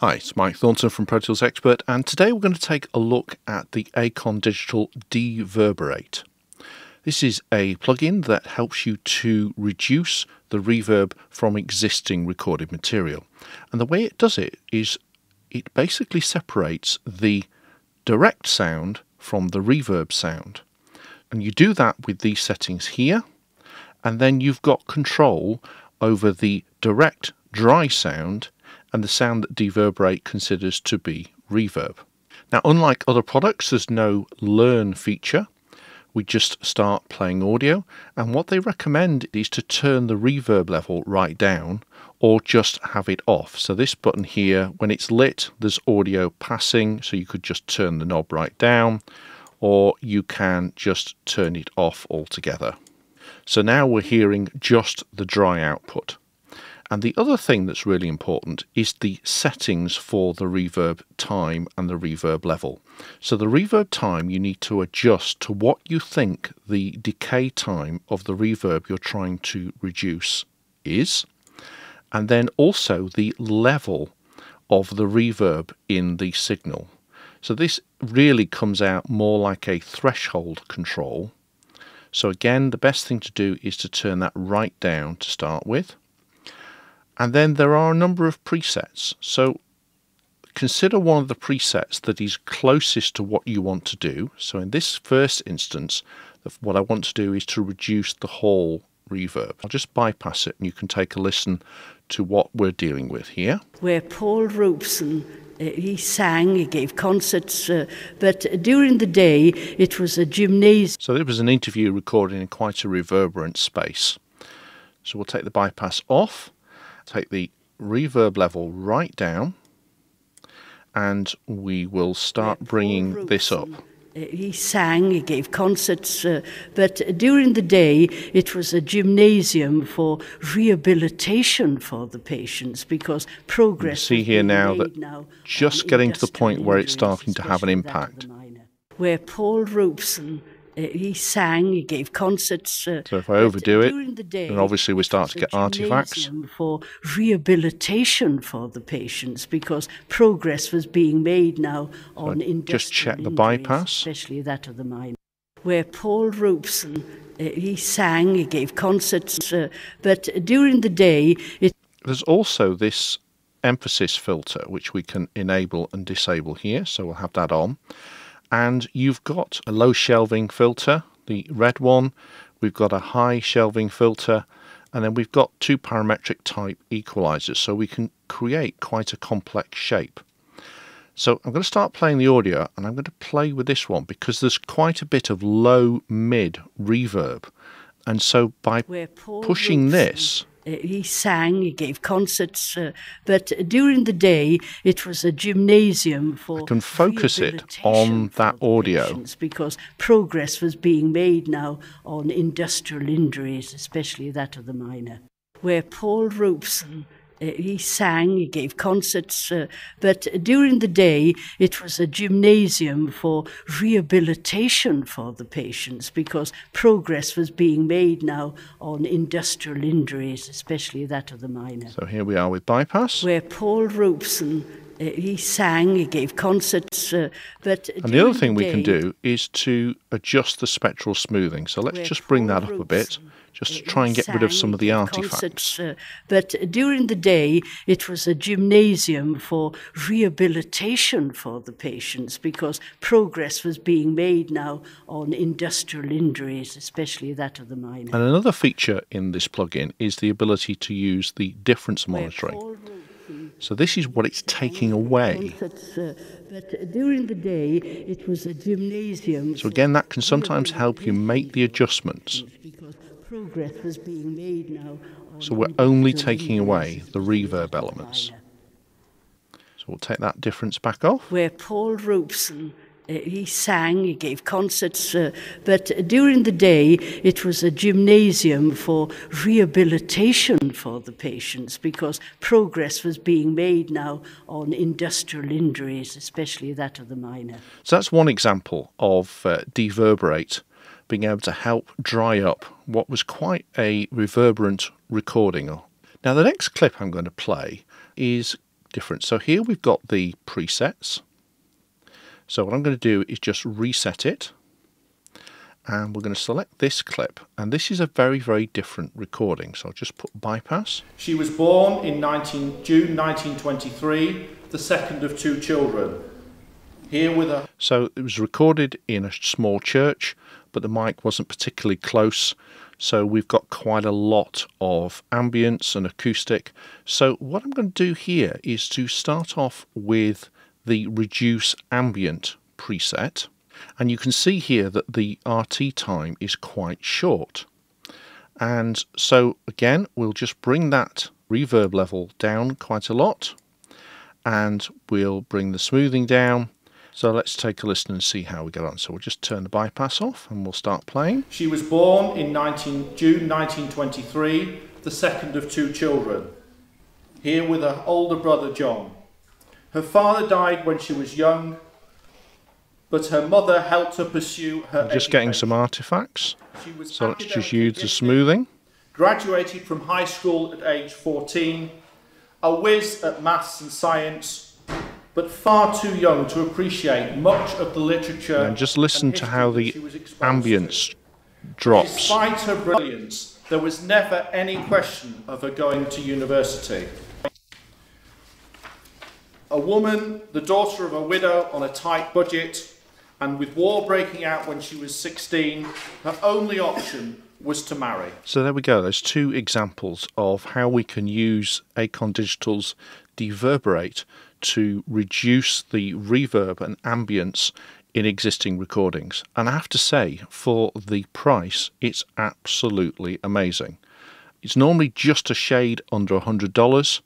Hi, it's Mike Thornton from Pro Tools Expert, and today we're going to take a look at the Acon Digital Deverberate. This is a plugin that helps you to reduce the reverb from existing recorded material. And the way it does it is it basically separates the direct sound from the reverb sound. And you do that with these settings here, and then you've got control over the direct dry sound and the sound that Deverberate considers to be reverb. Now, unlike other products, there's no learn feature. We just start playing audio, and what they recommend is to turn the reverb level right down or just have it off. So, this button here, when it's lit, there's audio passing, so you could just turn the knob right down, or you can just turn it off altogether. So now we're hearing just the dry output. And the other thing that's really important is the settings for the reverb time and the reverb level. So the reverb time you need to adjust to what you think the decay time of the reverb you're trying to reduce is. And then also the level of the reverb in the signal. So this really comes out more like a threshold control. So again, the best thing to do is to turn that right down to start with. And then there are a number of presets. So consider one of the presets that is closest to what you want to do. So in this first instance, what I want to do is to reduce the hall reverb. I'll just bypass it and you can take a listen to what we're dealing with here. Where Paul Robeson he sang, he gave concerts, uh, but during the day it was a gymnasium. So it was an interview recorded in quite a reverberant space. So we'll take the bypass off take the reverb level right down and we will start bringing this up. Uh, he sang, he gave concerts, uh, but during the day it was a gymnasium for rehabilitation for the patients because progress. You see here now that now just getting to the point where it's starting to have an impact. Where Paul Robeson he sang, he gave concerts. Uh, so if I overdo it, the day, then obviously we start to get artifacts. For rehabilitation for the patients because progress was being made now on so industrial Just check injuries, the bypass. Especially that of the mind. Where Paul Robeson, uh, he sang, he gave concerts, uh, but during the day it... There's also this emphasis filter which we can enable and disable here, so we'll have that on and you've got a low shelving filter, the red one, we've got a high shelving filter, and then we've got two parametric type equalizers, so we can create quite a complex shape. So I'm going to start playing the audio, and I'm going to play with this one because there's quite a bit of low mid reverb. And so by pushing this, uh, he sang, he gave concerts, uh, but during the day it was a gymnasium for. I can focus it on that audio because progress was being made now on industrial injuries, especially that of the miner. Where Paul Robeson uh, he sang, he gave concerts, uh, but during the day it was a gymnasium for rehabilitation for the patients because progress was being made now on industrial injuries, especially that of the miner. So here we are with bypass. Where Paul Robeson uh, he sang, he gave concerts, uh, but and the other thing the we can do is to adjust the spectral smoothing. So let's just bring that up a bit just to try and get rid of some of the artifacts. Uh, but during the day, it was a gymnasium for rehabilitation for the patients because progress was being made now on industrial injuries, especially that of the miner. And another feature in this plugin is the ability to use the difference monitoring. So this is what it's taking away. Uh, but during the day, it was a gymnasium. So again, that can sometimes help you make the adjustments progress was being made now. So we're only taking away the reverb elements. So we'll take that difference back off. Where Paul Robeson uh, he sang, he gave concerts, uh, but during the day it was a gymnasium for rehabilitation for the patients because progress was being made now on industrial injuries, especially that of the miner. So that's one example of uh, Deverberate being able to help dry up what was quite a reverberant recording. Now, the next clip I'm going to play is different. So here we've got the presets. So what I'm going to do is just reset it and we're going to select this clip and this is a very very different recording so I'll just put bypass she was born in 19, June 1923 the second of two children here with her. so it was recorded in a small church but the mic wasn't particularly close so we've got quite a lot of ambience and acoustic so what I'm going to do here is to start off with the reduce ambient preset and you can see here that the RT time is quite short. And so again, we'll just bring that reverb level down quite a lot. And we'll bring the smoothing down. So let's take a listen and see how we get on. So we'll just turn the bypass off and we'll start playing. She was born in 19, June 1923, the second of two children. Here with her older brother John. Her father died when she was young but her mother helped her pursue her. I'm just education. getting some artifacts. So let's just use the smoothing. Graduated from high school at age 14, a whiz at maths and science, but far too young to appreciate much of the literature. And just listen and to how the ambience drops. Despite her brilliance, there was never any question of her going to university. A woman, the daughter of a widow on a tight budget, and with war breaking out when she was 16, her only option was to marry. So there we go. There's two examples of how we can use Acon Digital's Deverberate to reduce the reverb and ambience in existing recordings. And I have to say, for the price, it's absolutely amazing. It's normally just a shade under $100.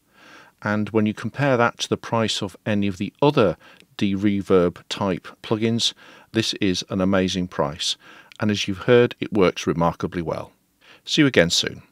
And when you compare that to the price of any of the other de-reverb type plugins, this is an amazing price. And as you've heard, it works remarkably well. See you again soon.